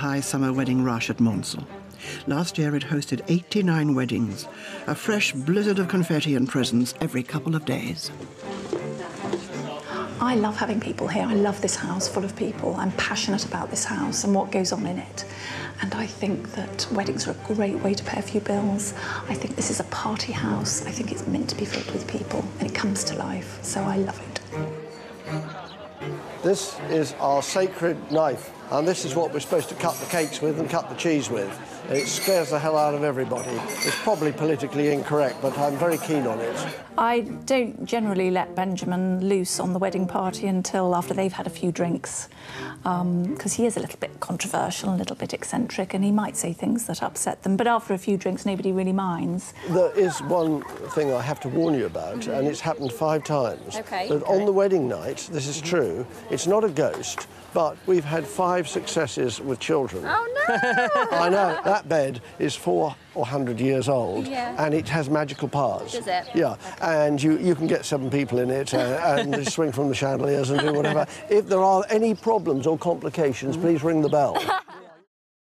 high summer wedding rush at Maunsel. Last year it hosted 89 weddings, a fresh blizzard of confetti and presents every couple of days. I love having people here. I love this house full of people. I'm passionate about this house and what goes on in it. And I think that weddings are a great way to pay a few bills. I think this is a party house. I think it's meant to be filled with people and it comes to life. So I love it. This is our sacred knife, and this is what we're supposed to cut the cakes with and cut the cheese with. It scares the hell out of everybody. It's probably politically incorrect, but I'm very keen on it. I don't generally let Benjamin loose on the wedding party until after they've had a few drinks, because um, he is a little bit controversial, a little bit eccentric, and he might say things that upset them. But after a few drinks, nobody really minds. There is one thing I have to warn you about, mm -hmm. and it's happened five times. Okay. That on the wedding night, this is true, it's not a ghost, but we've had five successes with children. Oh, no! I know. That bed is four or hundred years old, yeah. and it has magical powers. Does it? Yeah, and you, you can get seven people in it uh, and swing from the chandeliers and do whatever. if there are any problems or complications, please ring the bell.